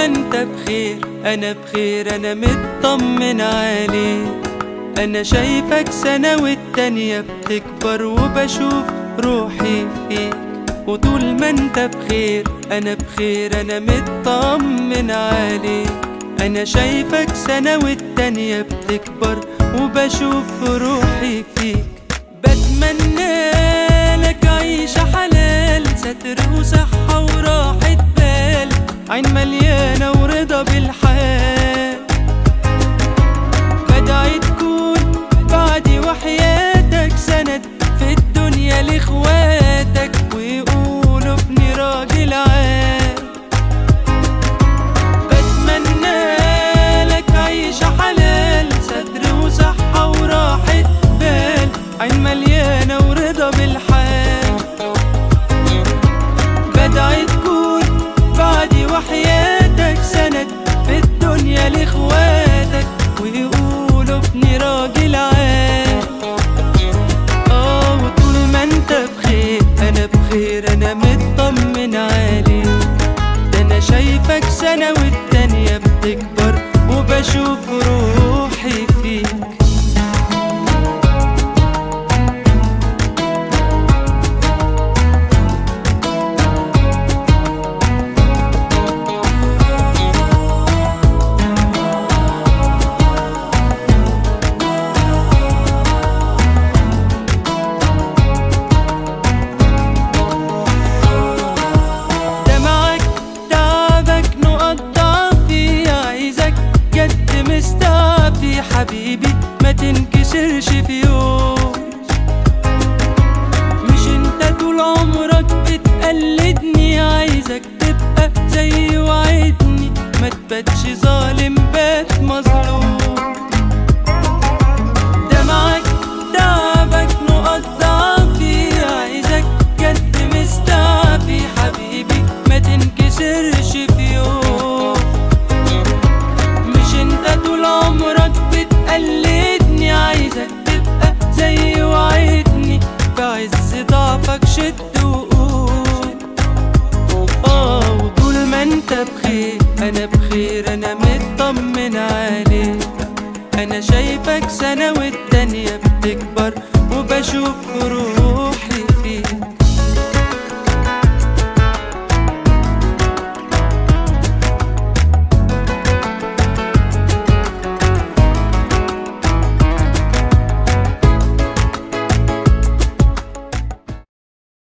ما انت بخير أنا بخير أنا مطمن عليك أنا شايفك سنة والتانية بتكبر وبشوف روحي فيك. وطول ما أنت بخير أنا بخير أنا مطمن عليك. أنا شايفك سنة والتانية بتكبر وبشوف روحي فيك. بتمنى لك عيشة حلال ستر وصحة وراحة بال. عين مليانة وبشوف مستعبتي حبيبي ما تنكسرش في يوم. مش انت طول عمرك بتقلدني عايزك تبقى زي وعدني ما تباتش ظالم بات مظلوم. شده آه وطول ما انت بخير أنا بخير أنا مطمن عليك أنا شايفك سنوي